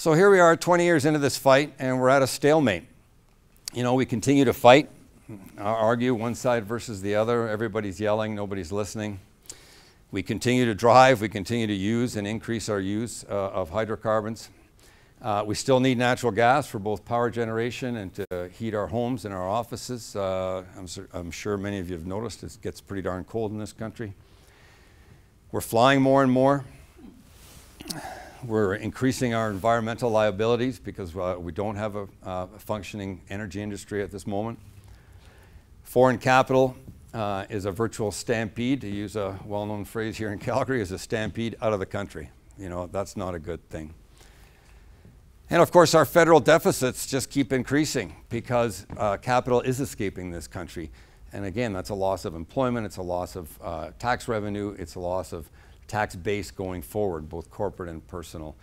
So here we are 20 years into this fight, and we're at a stalemate. You know, we continue to fight, argue one side versus the other. Everybody's yelling, nobody's listening. We continue to drive, we continue to use and increase our use uh, of hydrocarbons. Uh, we still need natural gas for both power generation and to heat our homes and our offices. Uh, I'm, sur I'm, sure many of you have noticed it gets pretty darn cold in this country. We're flying more and more. We're increasing our environmental liabilities because uh, we don't have a, uh, a functioning energy industry at this moment. Foreign capital uh, is a virtual stampede, to use a well-known phrase here in Calgary, is a stampede out of the country. You know, that's not a good thing. And of course, our federal deficits just keep increasing because uh, capital is escaping this country. And again, that's a loss of employment, it's a loss of uh, tax revenue, it's a loss of tax base going forward, both corporate and personal.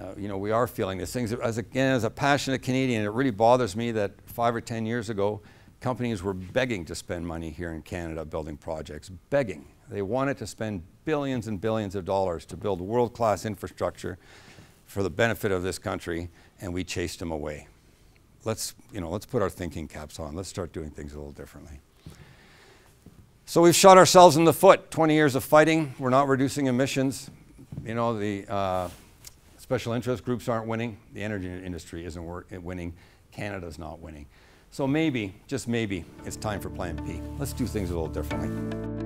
Uh, you know, we are feeling these things. As again, as a passionate Canadian, it really bothers me that five or 10 years ago, companies were begging to spend money here in Canada building projects, begging. They wanted to spend billions and billions of dollars to build world-class infrastructure for the benefit of this country, and we chased them away. Let's, you know, let's put our thinking caps on. Let's start doing things a little differently. So we've shot ourselves in the foot. 20 years of fighting. We're not reducing emissions. You know, the uh, special interest groups aren't winning. The energy industry isn't winning. Canada's not winning. So maybe, just maybe, it's time for Plan P. Let's do things a little differently.